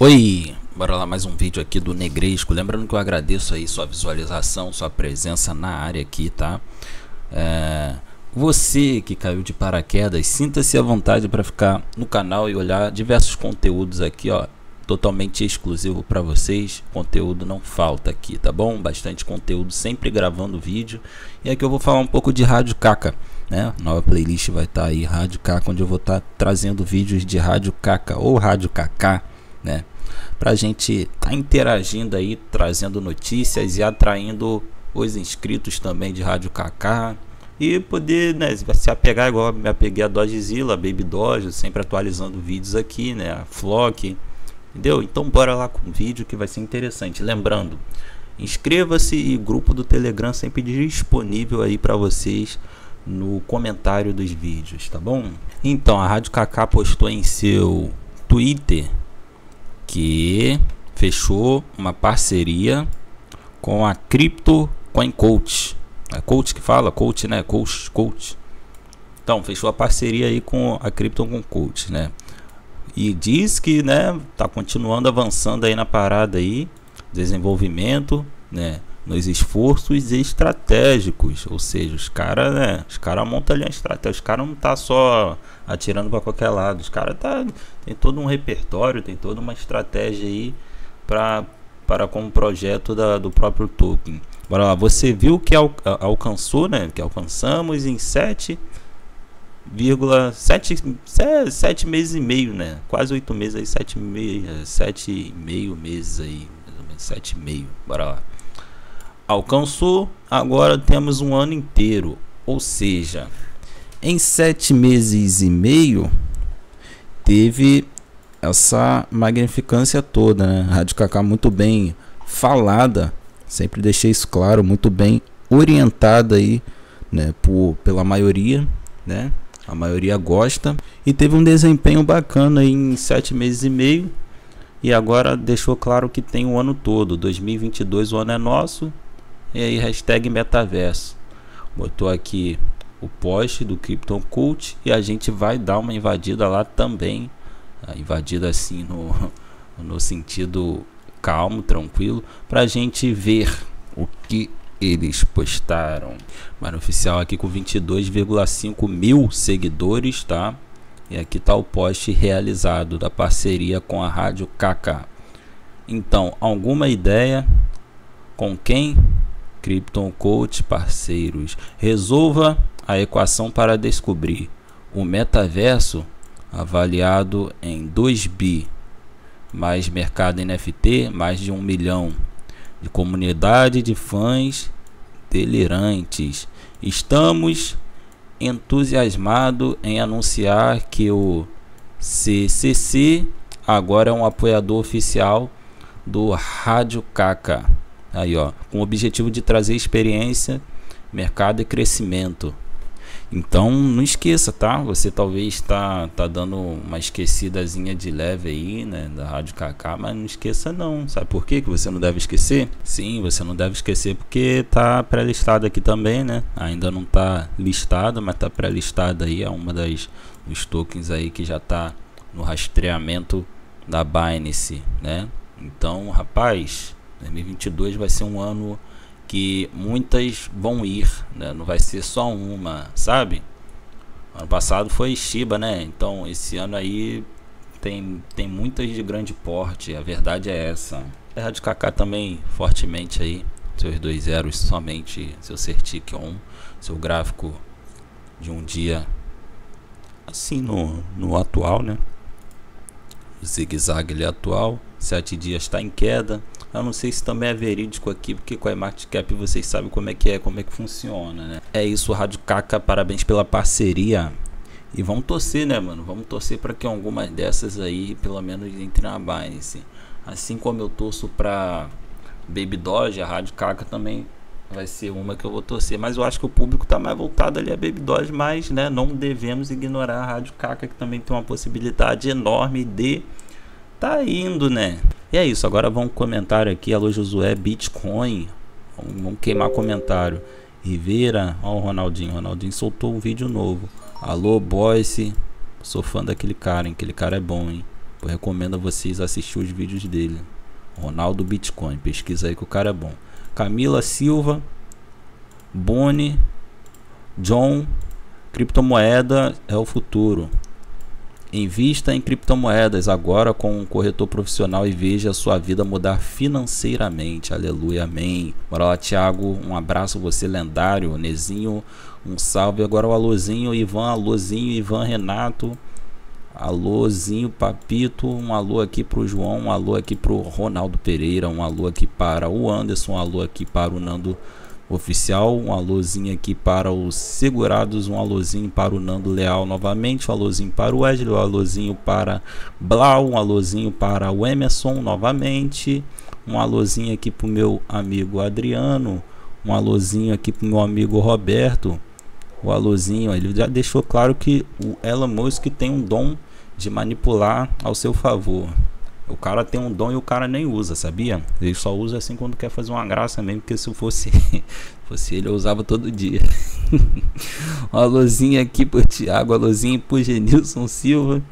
Oi, bora lá mais um vídeo aqui do Negresco. Lembrando que eu agradeço aí sua visualização, sua presença na área aqui, tá? É, você que caiu de paraquedas, sinta-se à vontade para ficar no canal e olhar diversos conteúdos aqui, ó, totalmente exclusivo para vocês. Conteúdo não falta aqui, tá bom? Bastante conteúdo, sempre gravando vídeo. E aqui eu vou falar um pouco de Rádio Caca, né? Nova playlist vai estar tá aí, Rádio Caca, onde eu vou estar tá trazendo vídeos de Rádio Caca ou Rádio Cacá, né? Pra gente tá interagindo aí, trazendo notícias e atraindo os inscritos também de Rádio Kaká e poder né, se apegar igual me apeguei a Dodgezilla, a Baby Dodge, sempre atualizando vídeos aqui, né, a Flock, entendeu? Então bora lá com o vídeo que vai ser interessante. Lembrando, inscreva-se e grupo do Telegram sempre disponível aí para vocês no comentário dos vídeos, tá bom? Então, a Rádio Kaká postou em seu Twitter que fechou uma parceria com a Crypto Coin Coach. É coach que fala, coach, né? Coach, coach. Então, fechou a parceria aí com a Crypto Coin Coach, né? E diz que, né, tá continuando avançando aí na parada aí, desenvolvimento, né? Nos esforços estratégicos, ou seja, os caras, né, os caras montam ali a estratégia, os caras não tá só atirando para qualquer lado, os caras tá tem todo um repertório, tem toda uma estratégia aí para para como projeto da, do próprio token. Bora lá, você viu que al, alcançou, né, que alcançamos em 7 sete, sete meses e meio, né? Quase oito meses aí, sete, meio, sete e meio meses aí, sete e meio. Bora lá alcançou, agora temos um ano inteiro. Ou seja, em sete meses e meio, teve essa magnificância toda, né? Rádio Kaká muito bem falada, sempre deixei isso claro, muito bem orientada aí, né, por, pela maioria, né? A maioria gosta e teve um desempenho bacana em sete meses e meio. E agora deixou claro que tem o ano todo, 2022 o ano é nosso, e aí hashtag metaverso. Botou aqui o post do Krypton Cult e a gente vai dar uma invadida lá também. invadida assim no, no sentido calmo, tranquilo, para a gente ver o que eles postaram. Mano oficial aqui com 22,5 mil seguidores, tá? E aqui tá o post realizado da parceria com a Rádio KK. Então, alguma ideia com quem Krypton Coach parceiros. Resolva a equação para descobrir o metaverso avaliado em 2 bi, mais mercado NFT, mais de um milhão de comunidade de fãs delirantes. Estamos entusiasmados em anunciar que o CCC agora é um apoiador oficial do Rádio Caca. Aí, ó, com o objetivo de trazer experiência, mercado e crescimento. Então, não esqueça, tá? Você talvez está tá dando uma esquecidazinha de leve aí, né, da Rádio KK, mas não esqueça não. Sabe por quê que você não deve esquecer? Sim, você não deve esquecer porque tá pré-listado aqui também, né? Ainda não tá listado, mas tá pré-listado aí, é uma das dos tokens aí que já tá no rastreamento da Binance, né? Então, rapaz, 2022 vai ser um ano que muitas vão ir, né? não vai ser só uma, sabe? Ano passado foi Shiba, né? Então esse ano aí tem, tem muitas de grande porte, a verdade é essa. A Rádio Kaká também fortemente aí, seus dois zeros somente, seu Certic 1, seu gráfico de um dia assim no, no atual, né? O zigue-zague atual, sete dias está em queda. Eu não sei se também é verídico aqui, porque com a Market Cap vocês sabem como é que é, como é que funciona, né? É isso, Rádio Caca, parabéns pela parceria. E vamos torcer, né, mano? Vamos torcer para que algumas dessas aí, pelo menos, entre na Binance. Assim como eu torço para Baby Doge, a Rádio Caca também vai ser uma que eu vou torcer. Mas eu acho que o público tá mais voltado ali a Baby Doge, mas, né, não devemos ignorar a Rádio Caca, que também tem uma possibilidade enorme de tá indo, né? E é isso, agora vamos comentar aqui, alô Josué, Bitcoin. Vamos, vamos queimar comentário. Rivera, ó o Ronaldinho, Ronaldinho soltou um vídeo novo. Alô Boyce, sou fã daquele cara, hein? Aquele cara é bom, hein? Eu recomendo a vocês assistir os vídeos dele. Ronaldo Bitcoin, pesquisa aí que o cara é bom. Camila Silva, Boni, John, criptomoeda é o futuro. Invista em criptomoedas agora com um corretor profissional e veja a sua vida mudar financeiramente. Aleluia, amém. Bora lá, Thiago. Um abraço, você lendário. Nezinho, um salve. Agora o alôzinho, Ivan, alôzinho, Ivan, Renato. Alôzinho, Papito. Um alô aqui pro João, um alô aqui pro Ronaldo Pereira, um alô aqui para o Anderson, um alô aqui para o Nando oficial. Um alôzinho aqui para os segurados, um alôzinho para o Nando Leal novamente, um alôzinho para o Wesley, um alôzinho para Blau, um alôzinho para o Emerson novamente, um alôzinho aqui para o meu amigo Adriano, um alôzinho aqui para o meu amigo Roberto. O alôzinho, ele já deixou claro que o Elon Musk tem um dom de manipular ao seu favor. O cara tem um dom e o cara nem usa, sabia? Ele só usa assim quando quer fazer uma graça mesmo, porque se fosse, fosse ele, eu usava todo dia. um alôzinho aqui pro Thiago, um alôzinho pro Genilson Silva.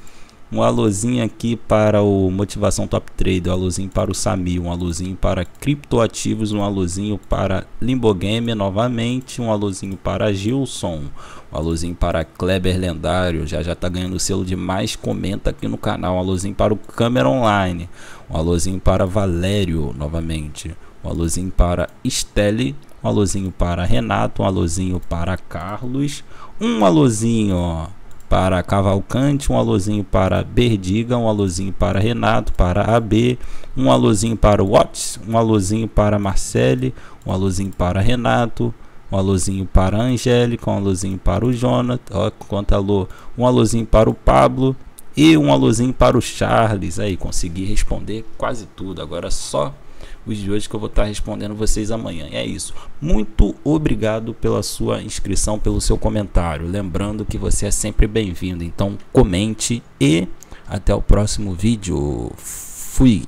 Um alôzinho aqui para o Motivação Top Trader, um alôzinho para o Sami, um alôzinho para criptoativos, um alôzinho para Limbogame novamente, um alôzinho para Gilson, um alôzinho para Kleber Lendário, já já tá ganhando o selo de mais comenta aqui no canal, um alôzinho para o Câmera Online, um alôzinho para Valério novamente, um alôzinho para Estelle, um alôzinho para Renato, um alôzinho para Carlos, um alôzinho, ó para Cavalcante, um alôzinho para Berdiga, um alôzinho para Renato, para AB, um alôzinho para Watts, um alôzinho para Marcele, um alôzinho para Renato, um alôzinho para Angélica, um alôzinho para o Jonathan, ó, quanto alô, um alôzinho para o Pablo e um alôzinho para o Charles. Aí, consegui responder quase tudo. Agora só os de hoje que eu vou estar respondendo vocês amanhã. E é isso. Muito obrigado pela sua inscrição, pelo seu comentário. Lembrando que você é sempre bem-vindo. Então comente e até o próximo vídeo. Fui.